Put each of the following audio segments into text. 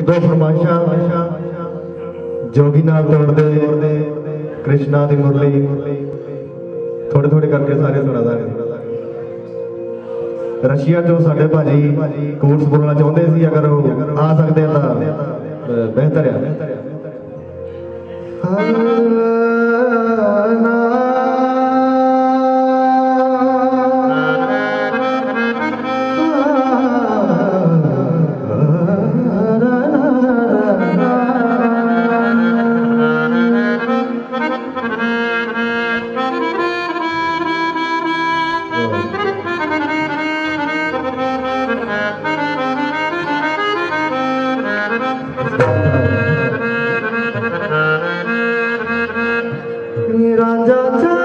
ਦੋ ਫਰਮਾਇਸ਼ਾਂ ਜੋਗੀ ਨਾਲ ਤੋੜਦੇ ਕ੍ਰਿਸ਼ਨਾ ਦੀ ਮੁਰਲੀ। ਥੋੜੇ ਥੋੜੇ ਕਰਕੇ ਸਾਰੇ ਸੁਣਾ ਦਾਂਗੇ। ਰਸ਼ੀਆ ਤੋਂ ਸਾਡੇ ਭਾਜੀ ਕੋਰਸ ਬੋਲਣਾ ਚਾਹੁੰਦੇ ਸੀ, ਅਗਰ ਆ ਸਕਦੇ ਤਾਂ ਬਿਹਤਰ ਆ। ਹਾਂ। যথা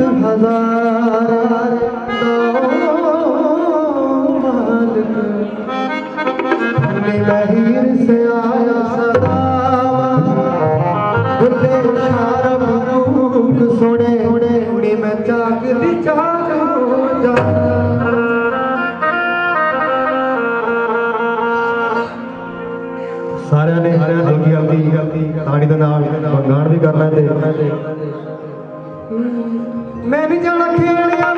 ਸਤ ਹਜ਼ਾਰਾਂ ਦੋ ਮਾਲਕ। ਮੈਂ ਮਹੀਰ ਸੇ ਆਇਆ ਸਦਾ ਬੁੱਲੇ ਸ਼ਾਰ ਮਰੂਕ ਸੋਣੇ, ਹੁਣੇ ਮੈਂ ਜਾਗਦੀ ਜਾਗ ਹੋ ਜਾਂਦਾ। ਸਾਰਿਆਂ ਨੇ ਹਲਕੀ ਹਲਕੀ ਤਾੜੀ ਦਾ ਨਾਮ ਗਾਣ ਵੀ ਕਰ ਲੈਂਦੇ ਮੈਂ ਵੀ ਜਾਣਾ ਖੇੜਿਆ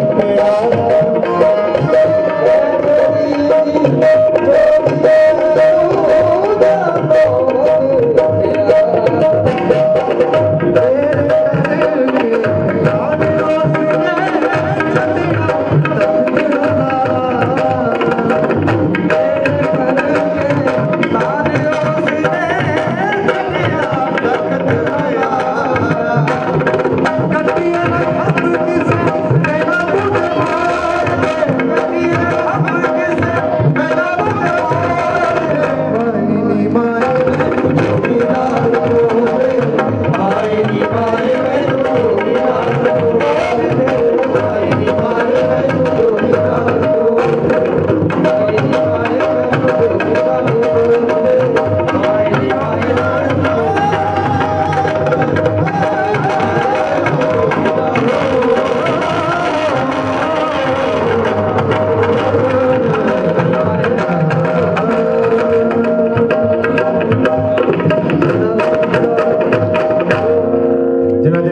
Yeah.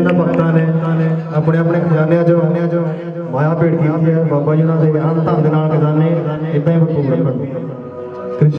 ਇਹਨਾਂ ਭਗਤਾਂ ਨੇ ਆਪਣੇ ਆਪਣੇ ਖਜ਼ਾਨਿਆਂ ਚੋਂ ਮਾਇਆ ਭੇਟ ਕੀਤੀ ਹੈ। ਬਾਬਾ ਜੀ ਉਹਨਾਂ ਦੇ ਗਿਆਨ ਧੰਦ ਨਾਲ ਖਜ਼ਾਨੇ ਇਦਾਂ ਹੀ ਭਰਪੂਰ ਰੱਖਣ।